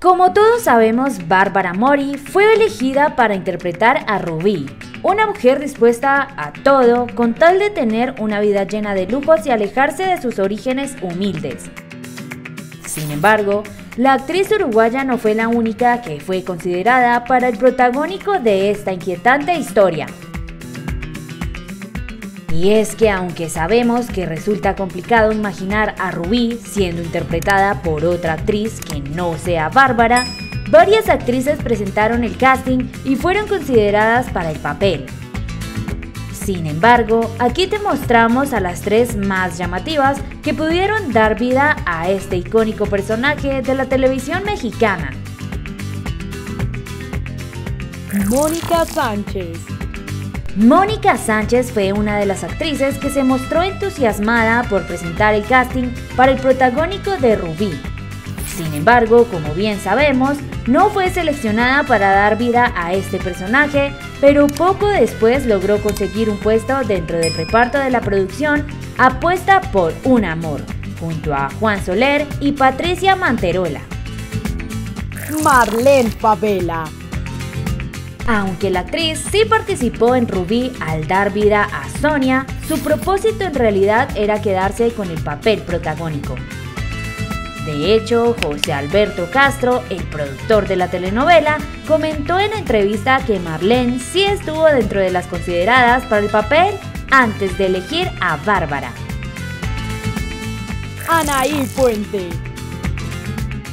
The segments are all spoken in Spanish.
Como todos sabemos, Bárbara Mori fue elegida para interpretar a Rubí, una mujer dispuesta a todo con tal de tener una vida llena de lujos y alejarse de sus orígenes humildes. Sin embargo, la actriz uruguaya no fue la única que fue considerada para el protagónico de esta inquietante historia. Y es que aunque sabemos que resulta complicado imaginar a Rubí siendo interpretada por otra actriz que no sea Bárbara, varias actrices presentaron el casting y fueron consideradas para el papel. Sin embargo, aquí te mostramos a las tres más llamativas que pudieron dar vida a este icónico personaje de la televisión mexicana. Mónica Sánchez Mónica Sánchez fue una de las actrices que se mostró entusiasmada por presentar el casting para el protagónico de Rubí. Sin embargo, como bien sabemos, no fue seleccionada para dar vida a este personaje, pero poco después logró conseguir un puesto dentro del reparto de la producción Apuesta por un amor, junto a Juan Soler y Patricia Manterola. Marlene Favela aunque la actriz sí participó en Rubí al dar vida a Sonia, su propósito en realidad era quedarse con el papel protagónico. De hecho, José Alberto Castro, el productor de la telenovela, comentó en entrevista que Marlene sí estuvo dentro de las consideradas para el papel antes de elegir a Bárbara. Anaí Puente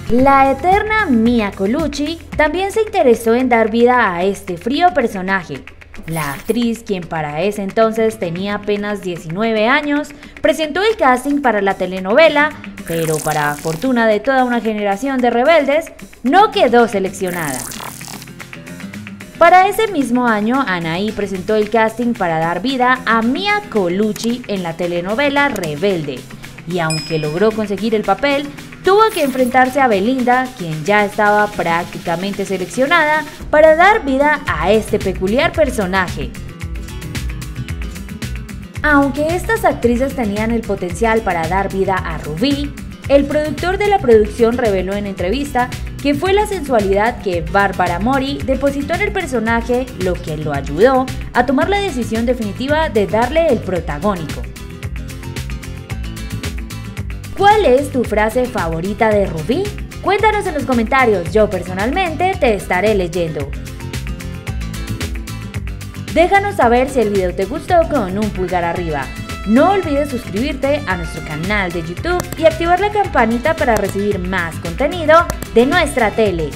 la eterna Mia Colucci también se interesó en dar vida a este frío personaje. La actriz, quien para ese entonces tenía apenas 19 años, presentó el casting para la telenovela, pero para fortuna de toda una generación de rebeldes, no quedó seleccionada. Para ese mismo año, Anaí presentó el casting para dar vida a Mia Colucci en la telenovela Rebelde, y aunque logró conseguir el papel, tuvo que enfrentarse a Belinda, quien ya estaba prácticamente seleccionada para dar vida a este peculiar personaje. Aunque estas actrices tenían el potencial para dar vida a Rubí, el productor de la producción reveló en entrevista que fue la sensualidad que Bárbara Mori depositó en el personaje lo que lo ayudó a tomar la decisión definitiva de darle el protagónico. ¿Cuál es tu frase favorita de Rubí? Cuéntanos en los comentarios, yo personalmente te estaré leyendo. Déjanos saber si el video te gustó con un pulgar arriba. No olvides suscribirte a nuestro canal de YouTube y activar la campanita para recibir más contenido de nuestra tele.